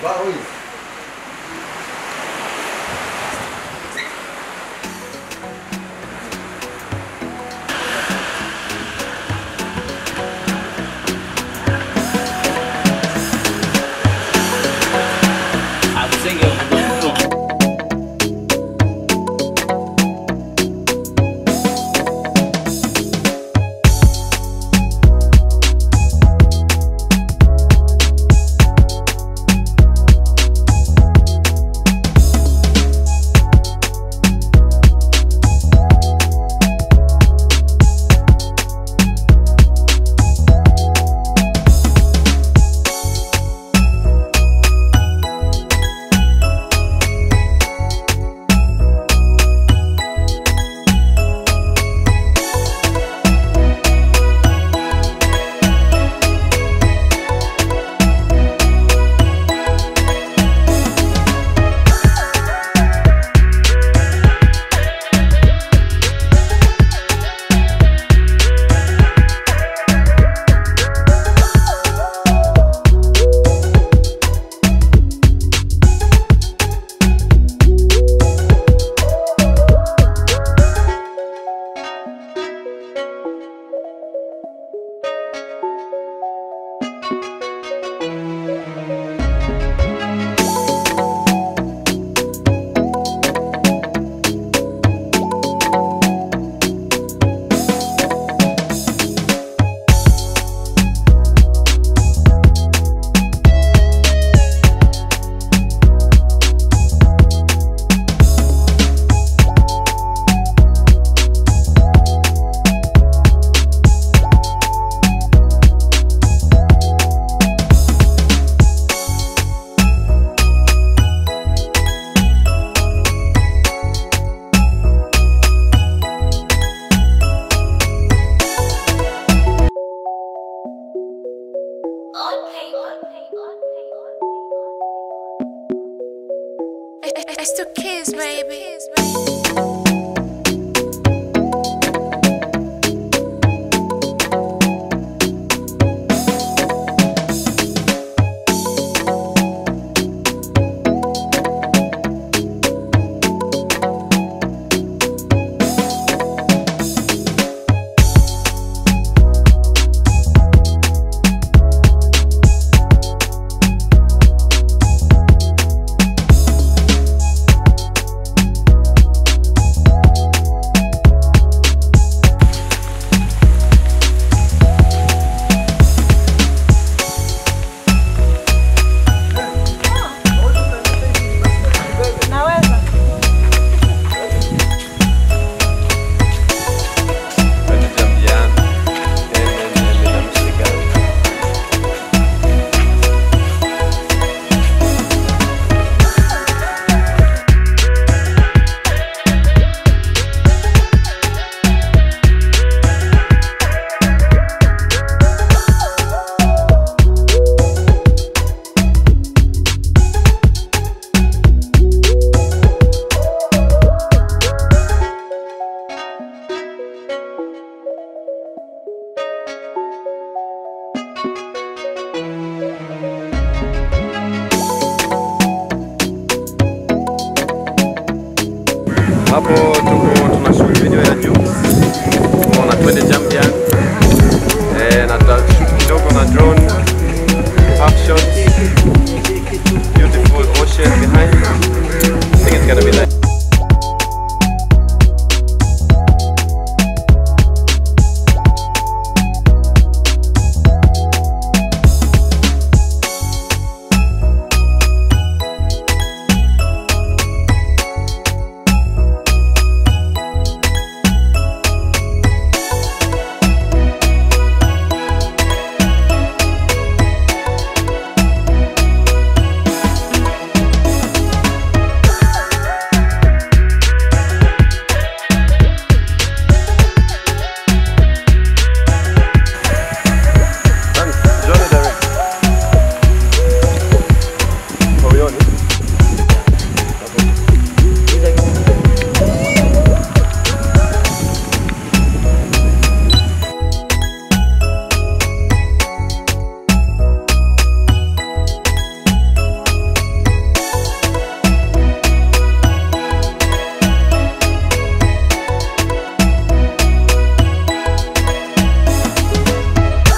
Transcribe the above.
barulho. I still kiss, baby. going to be nice.